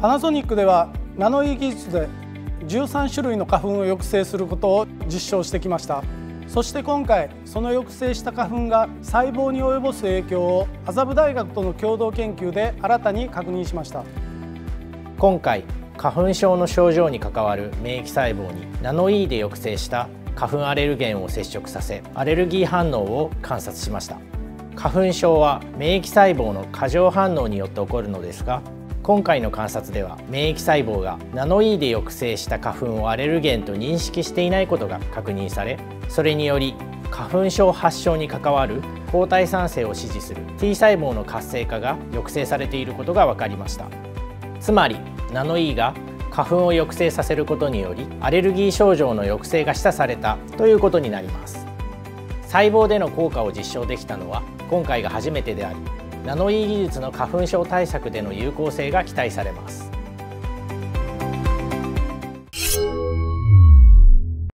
パナソニックではナノイー技術で13種類の花粉を抑制することを実証してきました。そして今回その抑制した花粉が細胞に及ぼす影響を麻布大学との共同研究で新たに確認しました。今回花粉症の症状に関わる免疫細胞にナノイーで抑制した花粉アレルゲンを接触させアレルギー反応を観察しました。花粉症は免疫細胞の過剰反応によって起こるのですが今回の観察では免疫細胞がナノイーで抑制した花粉をアレルゲンと認識していないことが確認されそれにより花粉症発症に関わる抗体酸性を支持する T 細胞の活性化が抑制されていることが分かりました。つまりナノイーが花粉を抑制させることによりアレルギー症状の抑制が示唆されたということになります。細胞での効果を実証できたのは今回が初めてでありナノイー技術の花粉症対策での有効性が期待されます。